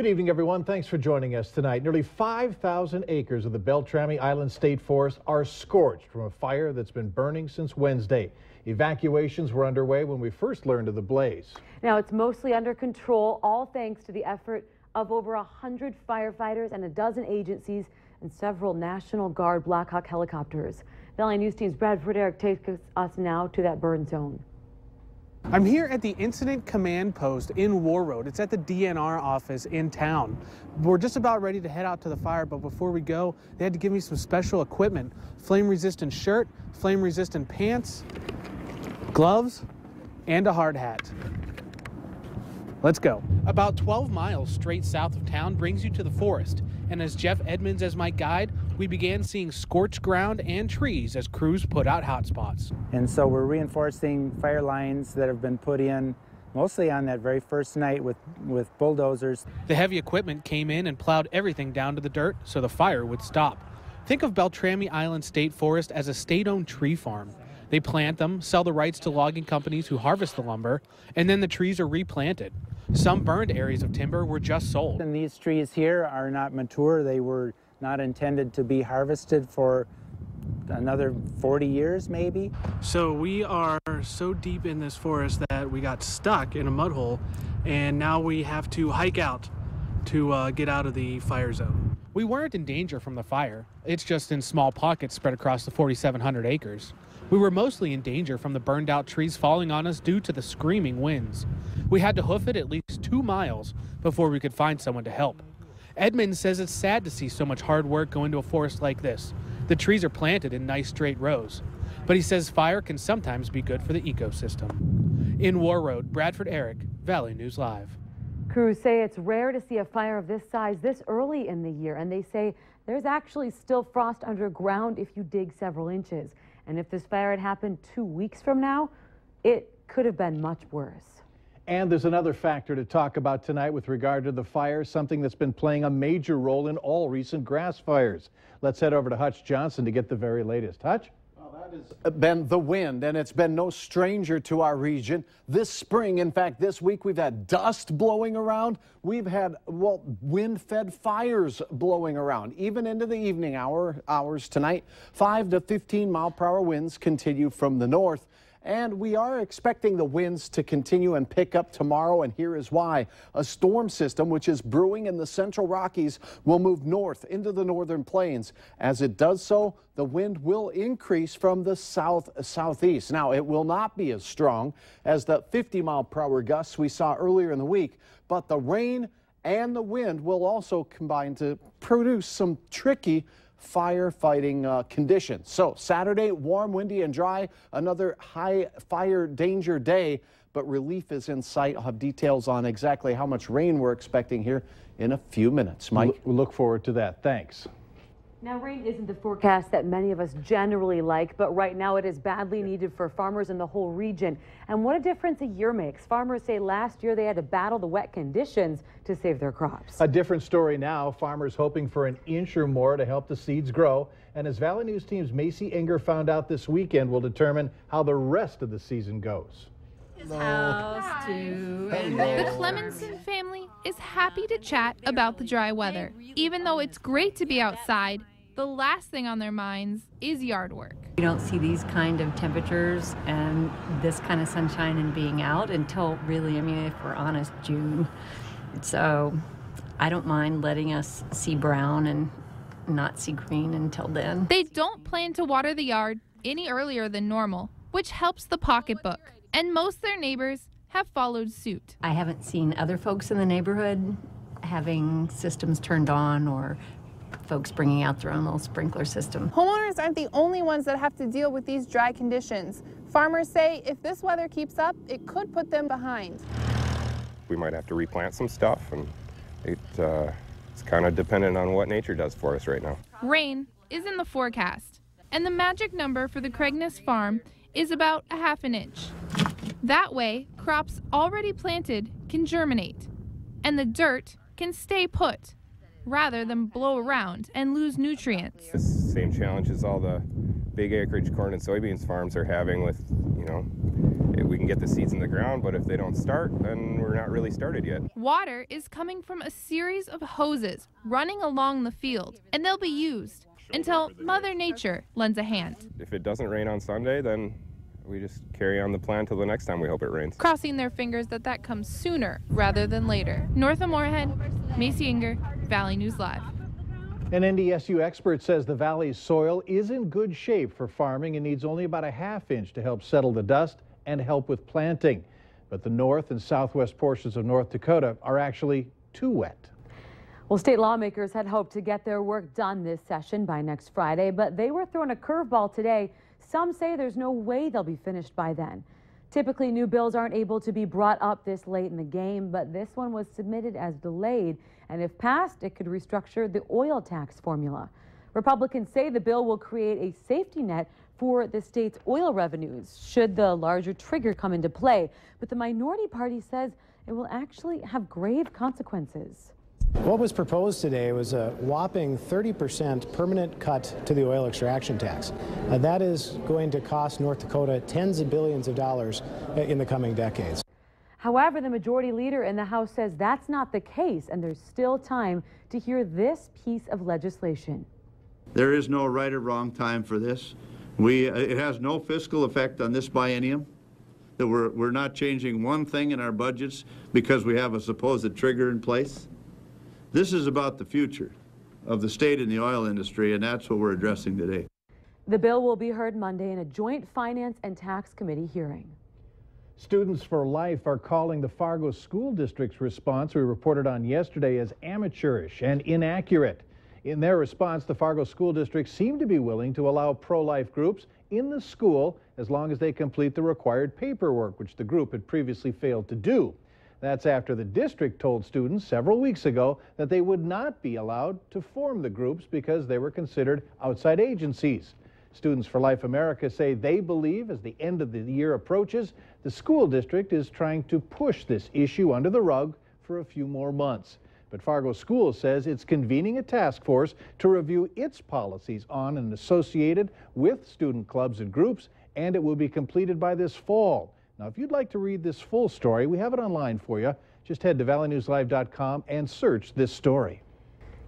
Good evening, everyone. Thanks for joining us tonight. Nearly 5,000 acres of the Beltrami Island State Forest are scorched from a fire that's been burning since Wednesday. Evacuations were underway when we first learned of the blaze. Now it's mostly under control, all thanks to the effort of over 100 firefighters and a dozen agencies and several National Guard Black Hawk helicopters. Valley News Team's Bradford Eric takes us now to that burn zone. I'm here at the Incident Command Post in Warroad. It's at the DNR office in town. We're just about ready to head out to the fire, but before we go, they had to give me some special equipment. Flame-resistant shirt, flame-resistant pants, gloves, and a hard hat. Let's go. About 12 miles straight south of town brings you to the forest. And as Jeff Edmonds as my guide, we began seeing scorched ground and trees as crews put out hotspots. And so we're reinforcing fire lines that have been put in mostly on that very first night with, with bulldozers. The heavy equipment came in and plowed everything down to the dirt so the fire would stop. Think of Beltrami Island State Forest as a state-owned tree farm. They plant them, sell the rights to logging companies who harvest the lumber, and then the trees are replanted. Some burned areas of timber were just sold. And these trees here are not mature. They were not intended to be harvested for another 40 years maybe. So we are so deep in this forest that we got stuck in a mud hole and now we have to hike out to uh, get out of the fire zone. We weren't in danger from the fire. It's just in small pockets spread across the 4,700 acres. We were mostly in danger from the burned out trees falling on us due to the screaming winds. We had to hoof it at least two miles before we could find someone to help. Edmund says it's sad to see so much hard work go into a forest like this. The trees are planted in nice straight rows. But he says fire can sometimes be good for the ecosystem. In Warroad, Bradford Eric, Valley News Live. Crews say it's rare to see a fire of this size this early in the year, and they say there's actually still frost underground if you dig several inches. And if this fire had happened two weeks from now, it could have been much worse. And there's another factor to talk about tonight with regard to the fire, something that's been playing a major role in all recent grass fires. Let's head over to Hutch Johnson to get the very latest. Hutch? Well, that has been the wind, and it's been no stranger to our region. This spring, in fact, this week we've had dust blowing around. We've had, well, wind-fed fires blowing around, even into the evening hour hours tonight. 5 to 15 mile per hour winds continue from the north. And we are expecting the winds to continue and pick up tomorrow, and here is why. A storm system, which is brewing in the central Rockies, will move north into the northern plains. As it does so, the wind will increase from the south southeast. Now, it will not be as strong as the 50 mile per hour gusts we saw earlier in the week, but the rain and the wind will also combine to produce some tricky firefighting uh, conditions. So Saturday, warm, windy, and dry, another high fire danger day, but relief is in sight. I'll have details on exactly how much rain we're expecting here in a few minutes. Mike? We look forward to that. Thanks. Now, rain isn't the forecast that many of us generally like, but right now it is badly needed for farmers in the whole region. And what a difference a year makes. Farmers say last year they had to battle the wet conditions to save their crops. A different story now. Farmers hoping for an inch or more to help the seeds grow. And as Valley News Team's Macy Enger found out this weekend, will determine how the rest of the season goes. His house too. The Clemenson family is happy to chat about the dry weather. Even though it's great to be outside, the last thing on their minds is yard work. You don't see these kind of temperatures and this kind of sunshine and being out until really, I mean, if we're honest, June. So I don't mind letting us see brown and not see green until then. They don't plan to water the yard any earlier than normal, which helps the pocketbook. And most of their neighbors have followed suit. I haven't seen other folks in the neighborhood having systems turned on or folks bringing out their own little sprinkler system. Homeowners aren't the only ones that have to deal with these dry conditions. Farmers say if this weather keeps up, it could put them behind. We might have to replant some stuff, and it, uh, it's kind of dependent on what nature does for us right now. Rain is in the forecast, and the magic number for the Craigness farm is about a half an inch. That way, crops already planted can germinate, and the dirt can stay put rather than blow around and lose nutrients. The same challenge as all the big acreage corn and soybeans farms are having with, you know, we can get the seeds in the ground, but if they don't start, then we're not really started yet. Water is coming from a series of hoses running along the field, and they'll be used until Mother Nature lends a hand. If it doesn't rain on Sunday, then we just carry on the plan till the next time we hope it rains. Crossing their fingers that that comes sooner rather than later. North of Moorhead, Macy Inger, Valley News Live. An NDSU expert says the valley's soil is in good shape for farming and needs only about a half inch to help settle the dust and help with planting. But the north and southwest portions of North Dakota are actually too wet. Well, state lawmakers had hoped to get their work done this session by next Friday, but they were thrown a curveball today. Some say there's no way they'll be finished by then. Typically, new bills aren't able to be brought up this late in the game, but this one was submitted as delayed, and if passed, it could restructure the oil tax formula. Republicans say the bill will create a safety net for the state's oil revenues should the larger trigger come into play, but the minority party says it will actually have grave consequences. What was proposed today was a whopping 30% permanent cut to the oil extraction tax. Uh, that is going to cost North Dakota tens of billions of dollars uh, in the coming decades. However, the majority leader in the House says that's not the case, and there's still time to hear this piece of legislation. There is no right or wrong time for this. We, uh, it has no fiscal effect on this biennium. That we're, we're not changing one thing in our budgets because we have a supposed trigger in place. This is about the future of the state and the oil industry, and that's what we're addressing today. The bill will be heard Monday in a joint Finance and Tax Committee hearing. Students for Life are calling the Fargo School District's response we reported on yesterday as amateurish and inaccurate. In their response, the Fargo School District seemed to be willing to allow pro-life groups in the school as long as they complete the required paperwork, which the group had previously failed to do. That's after the district told students several weeks ago that they would not be allowed to form the groups because they were considered outside agencies. Students for Life America say they believe as the end of the year approaches, the school district is trying to push this issue under the rug for a few more months. But Fargo School says it's convening a task force to review its policies on and associated with student clubs and groups, and it will be completed by this fall. Now, if you'd like to read this full story, we have it online for you. Just head to valleynewslive.com and search this story.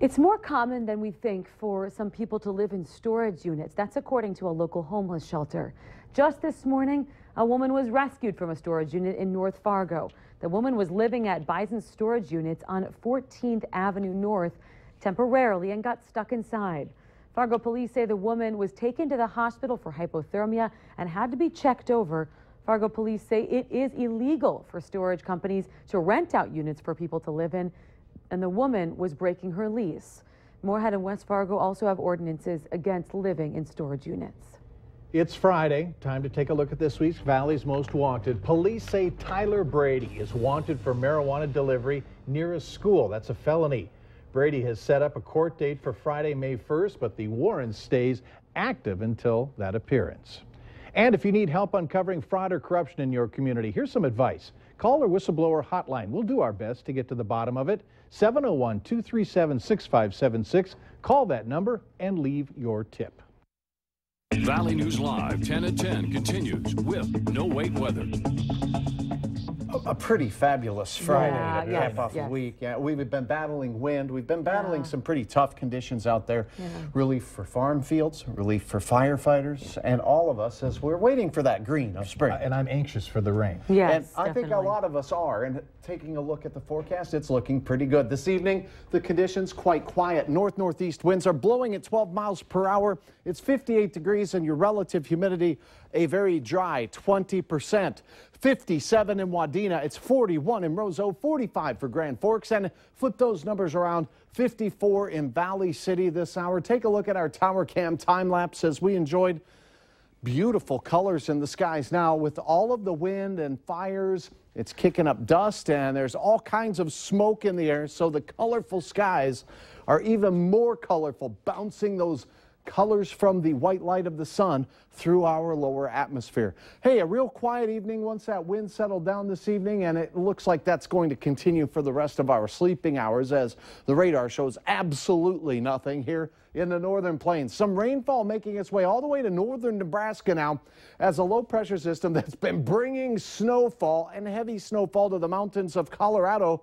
It's more common than we think for some people to live in storage units. That's according to a local homeless shelter. Just this morning, a woman was rescued from a storage unit in North Fargo. The woman was living at Bison Storage Units on 14th Avenue North temporarily and got stuck inside. Fargo police say the woman was taken to the hospital for hypothermia and had to be checked over. Fargo police say it is illegal for storage companies to rent out units for people to live in, and the woman was breaking her lease. Moorhead and West Fargo also have ordinances against living in storage units. It's Friday. Time to take a look at this week's Valley's Most Wanted. Police say Tyler Brady is wanted for marijuana delivery near a school. That's a felony. Brady has set up a court date for Friday, May 1st, but the warrant stays active until that appearance. And if you need help uncovering fraud or corruption in your community, here's some advice. Call our whistleblower hotline. We'll do our best to get to the bottom of it. 701 237 6576. Call that number and leave your tip. Valley News Live 10 at 10 continues with no wait weather a pretty fabulous Friday yeah, to yes, cap off yes. the week. Yeah, we've been battling wind. We've been battling yeah. some pretty tough conditions out there. Yeah. Relief for farm fields, relief for firefighters, and all of us as we're waiting for that green of spring. Uh, and I'm anxious for the rain. Yes, and I definitely. think a lot of us are. And taking a look at the forecast, it's looking pretty good. This evening, the conditions quite quiet. North northeast winds are blowing at 12 miles per hour. It's 58 degrees, and your relative humidity a very dry 20 percent. 57 in Wadena. It's 41 in Roseau, 45 for Grand Forks, and flip those numbers around. 54 in Valley City this hour. Take a look at our tower cam time lapse as we enjoyed beautiful colors in the skies now with all of the wind and fires. It's kicking up dust and there's all kinds of smoke in the air. So the colorful skies are even more colorful, bouncing those colors from the white light of the sun through our lower atmosphere. Hey, a real quiet evening once that wind settled down this evening, and it looks like that's going to continue for the rest of our sleeping hours as the radar shows absolutely nothing here in the northern plains. Some rainfall making its way all the way to northern Nebraska now as a low pressure system that's been bringing snowfall and heavy snowfall to the mountains of Colorado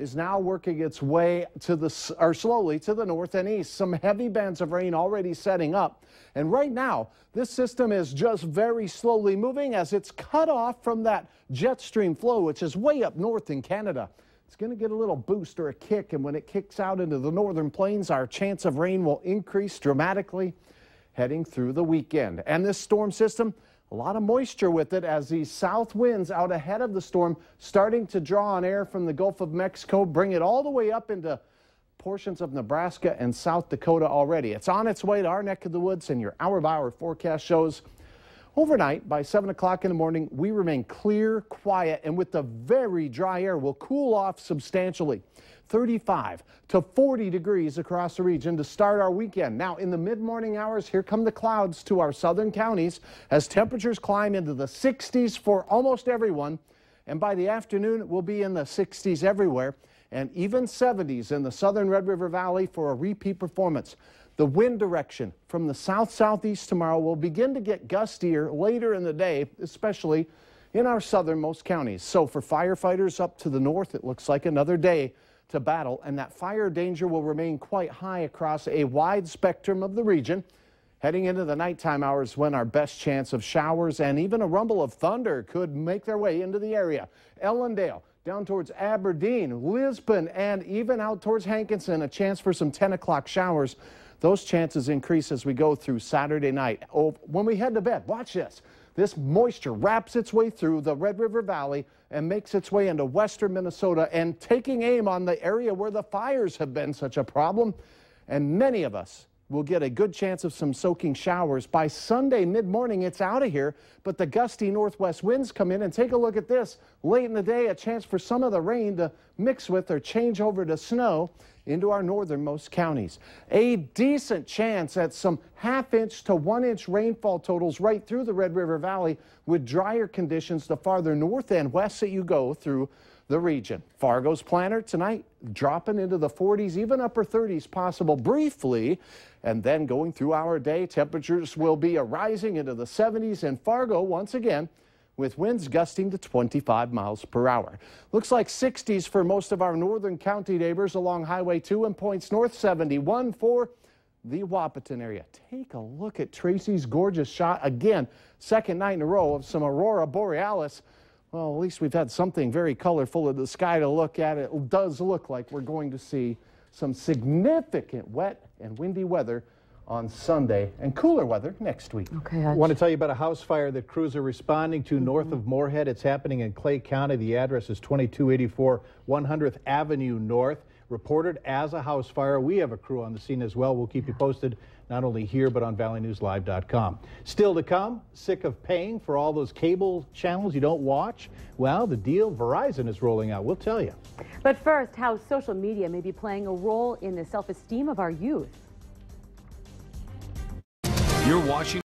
is now working its way to the or slowly to the north and east. Some heavy bands of rain already setting up. And right now, this system is just very slowly moving as it's cut off from that jet stream flow, which is way up north in Canada. It's going to get a little boost or a kick, and when it kicks out into the northern plains, our chance of rain will increase dramatically heading through the weekend. And this storm system a lot of moisture with it as these south winds out ahead of the storm starting to draw on air from the Gulf of Mexico, bring it all the way up into portions of Nebraska and South Dakota already. It's on its way to our neck of the woods, and your hour by hour forecast shows overnight by 7 o'clock in the morning, we remain clear, quiet, and with the very dry air, will cool off substantially. 35 to 40 degrees across the region to start our weekend. Now, in the mid morning hours, here come the clouds to our southern counties as temperatures climb into the 60s for almost everyone. And by the afternoon, we'll be in the 60s everywhere and even 70s in the southern Red River Valley for a repeat performance. The wind direction from the south southeast tomorrow will begin to get gustier later in the day, especially in our southernmost counties. So for firefighters up to the north, it looks like another day to battle, and that fire danger will remain quite high across a wide spectrum of the region. Heading into the nighttime hours when our best chance of showers and even a rumble of thunder could make their way into the area. Ellendale down towards Aberdeen, Lisbon, and even out towards Hankinson, a chance for some 10 o'clock showers. Those chances increase as we go through Saturday night. Oh, when we head to bed, watch this. This moisture wraps its way through the Red River Valley and makes its way into western Minnesota and taking aim on the area where the fires have been such a problem. And many of us will get a good chance of some soaking showers. By Sunday mid morning, it's out of here, but the gusty northwest winds come in. And take a look at this. Late in the day, a chance for some of the rain to mix with or change over to snow into our northernmost counties. A decent chance at some half inch to one inch rainfall totals right through the Red River Valley with drier conditions the farther north and west that you go through the region. Fargo's planner tonight dropping into the 40s, even upper 30s possible briefly. And then going through our day, temperatures will be rising into the 70s and Fargo once again with winds gusting to 25 miles per hour. Looks like 60s for most of our northern county neighbors along Highway 2 and points north 71 for the Wahpeton area. Take a look at Tracy's gorgeous shot again, second night in a row of some aurora borealis. Well, at least we've had something very colorful in the sky to look at. It does look like we're going to see some significant wet and windy weather on Sunday and cooler weather next week. Okay. I want to tell you about a house fire that crews are responding to mm -hmm. north of Moorhead. It's happening in Clay County. The address is 2284 100th Avenue North. Reported as a house fire. We have a crew on the scene as well. We'll keep you posted not only here but on valleynewslive.com. Still to come, sick of paying for all those cable channels you don't watch? Well, the deal Verizon is rolling out. We'll tell you. But first, how social media may be playing a role in the self-esteem of our youth. You're watching